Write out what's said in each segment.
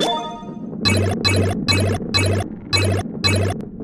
Thank you.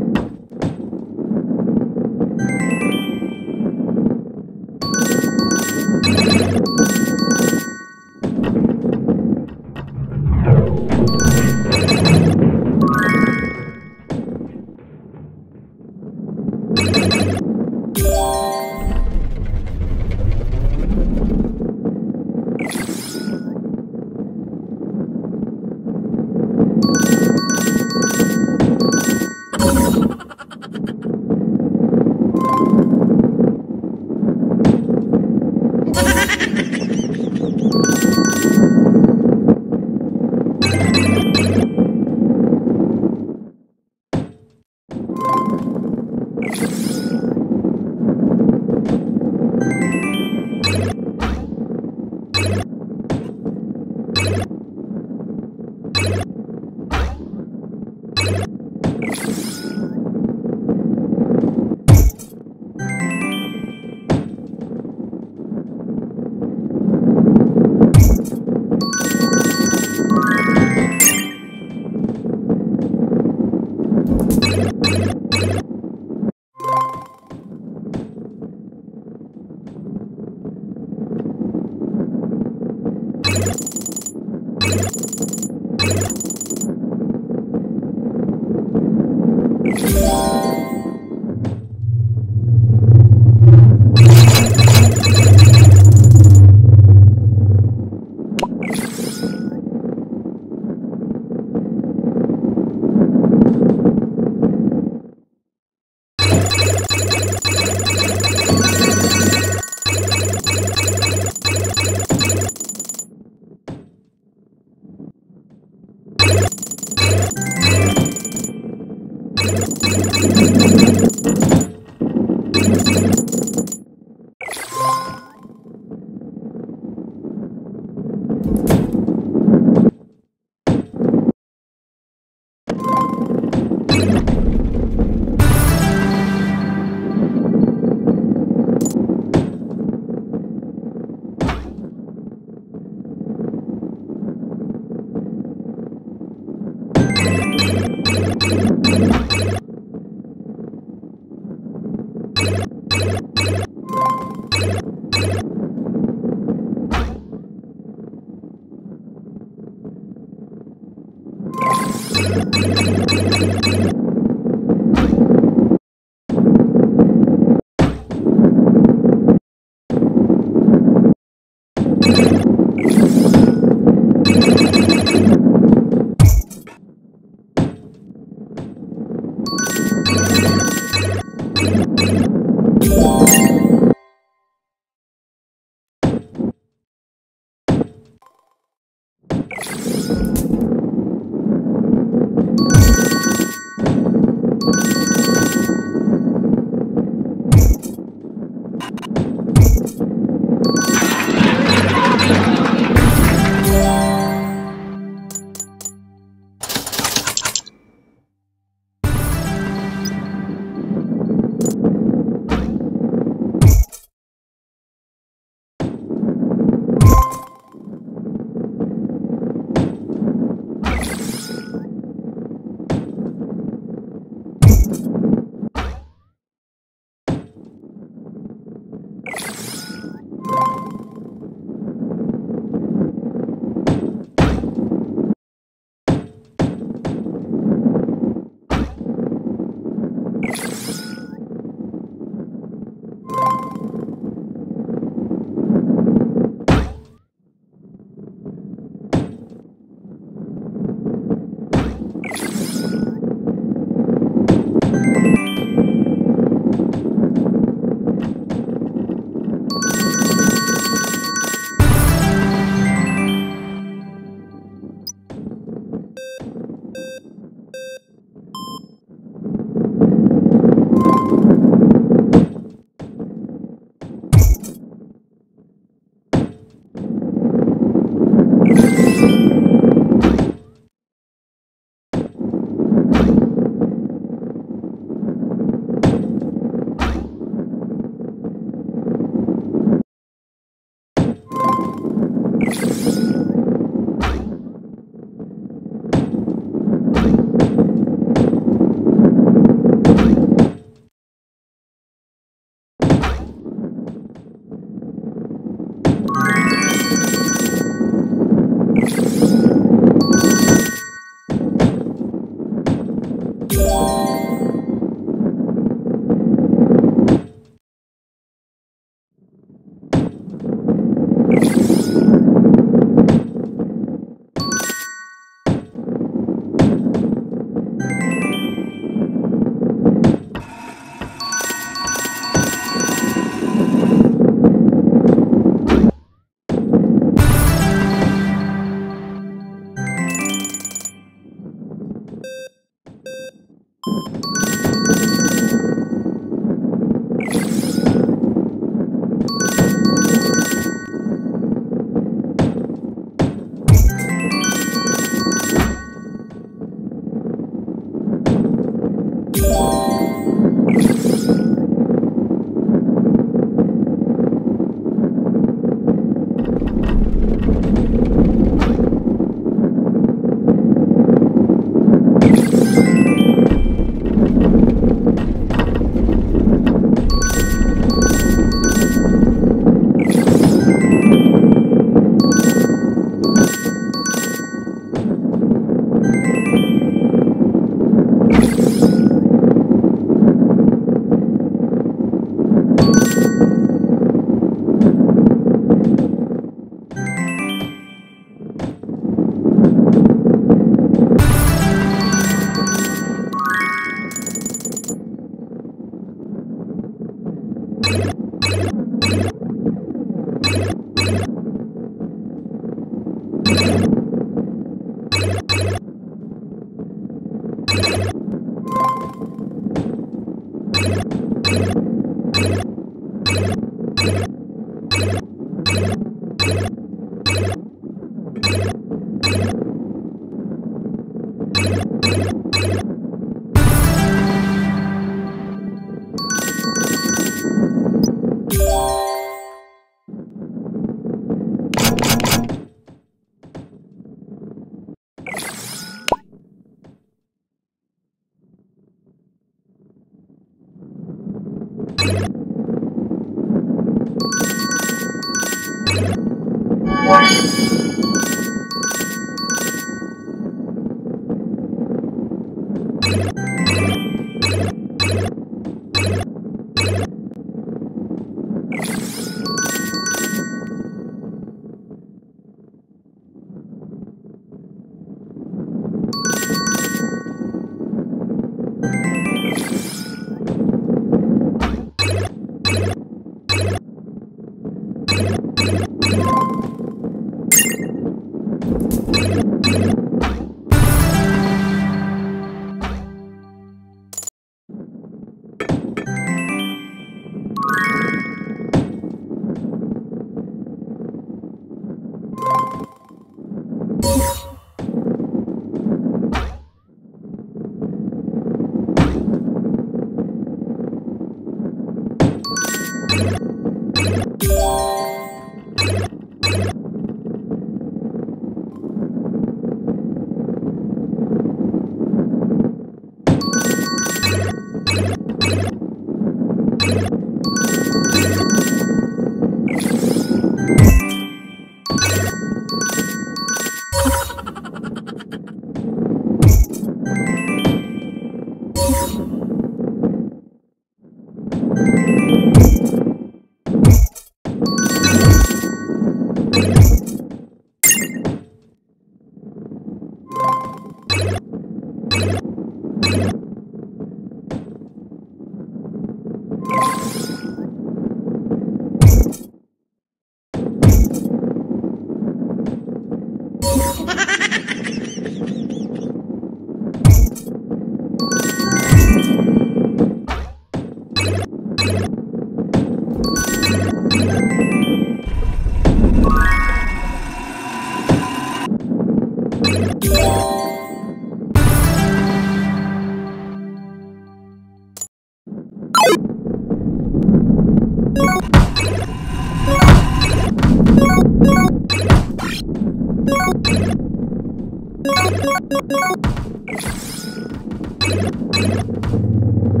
あっ!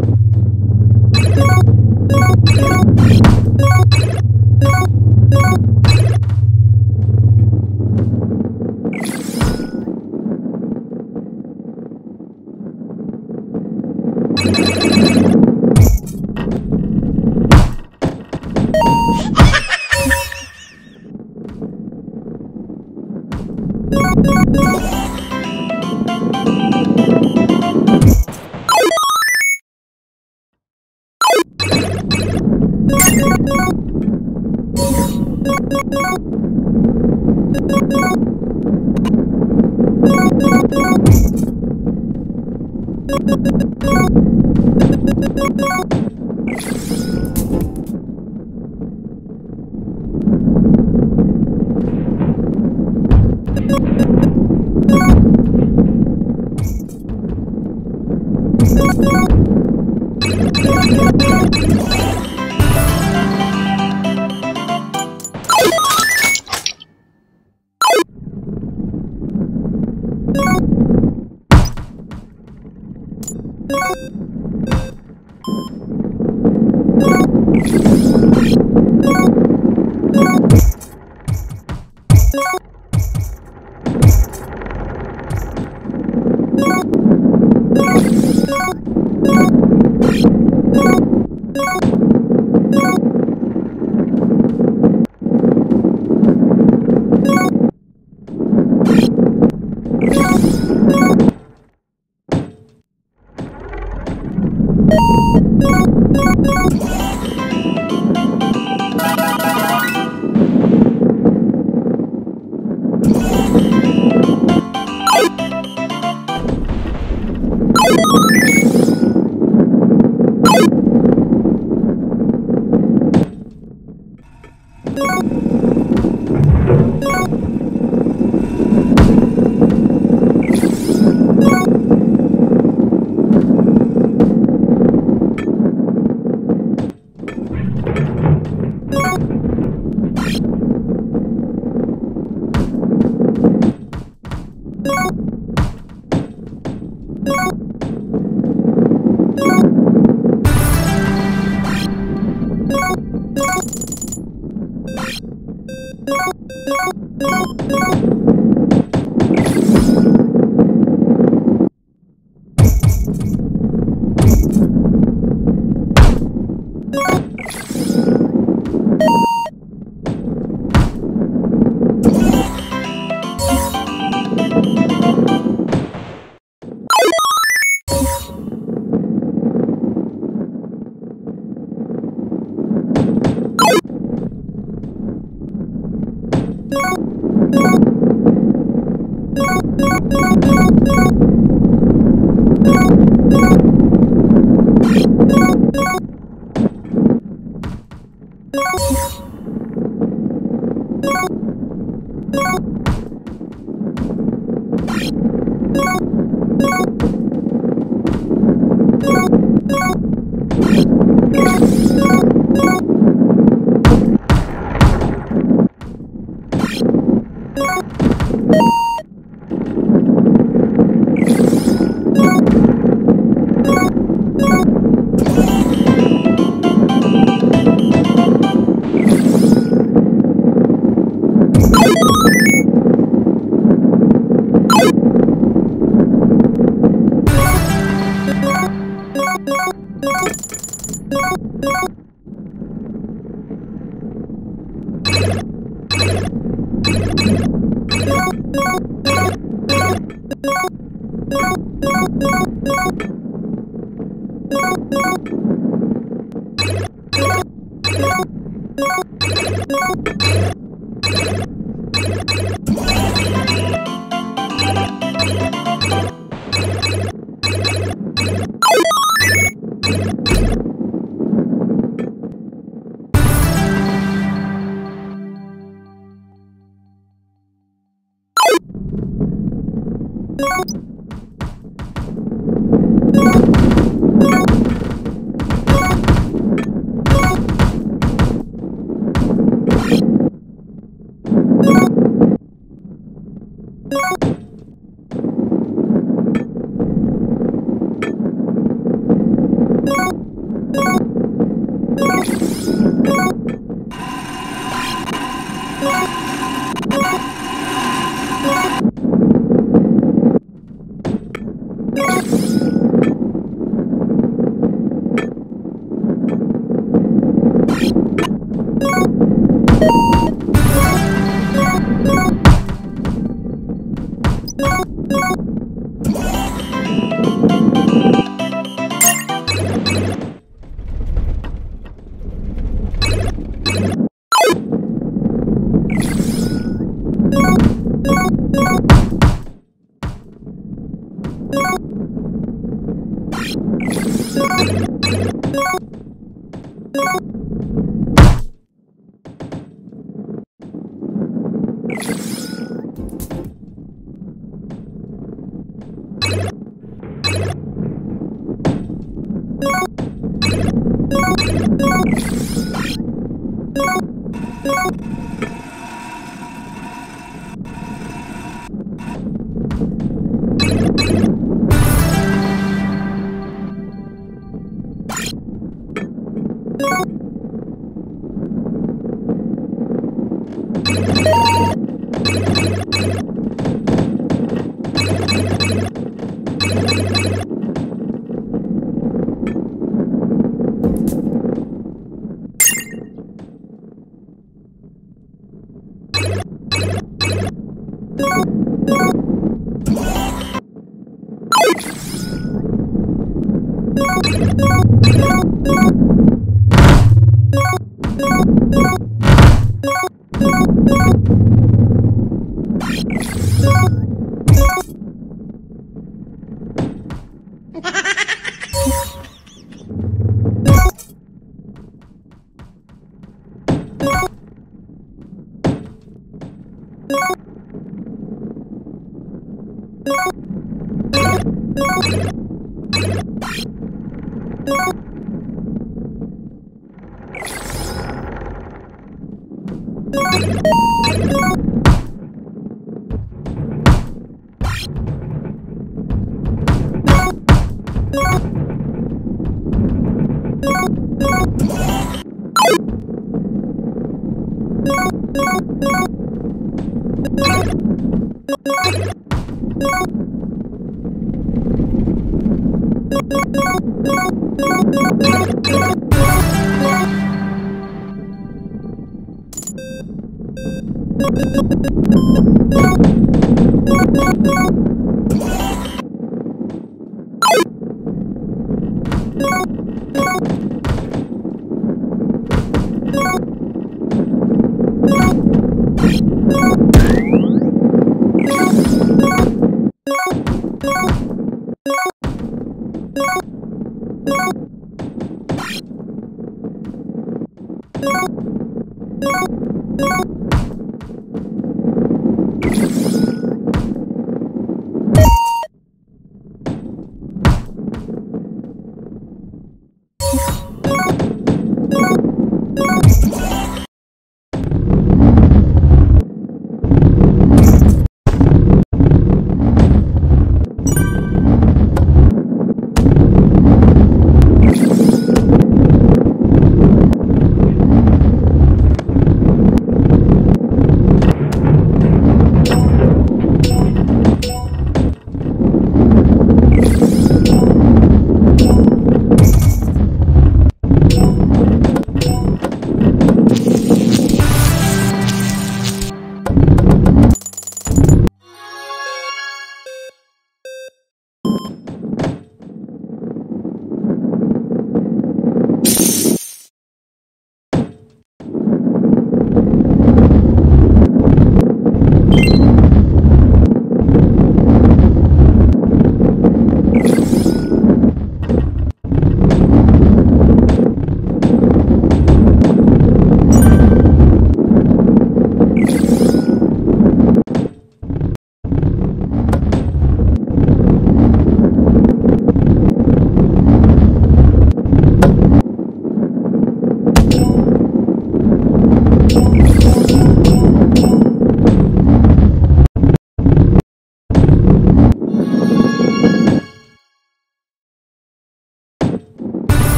Thank you. you you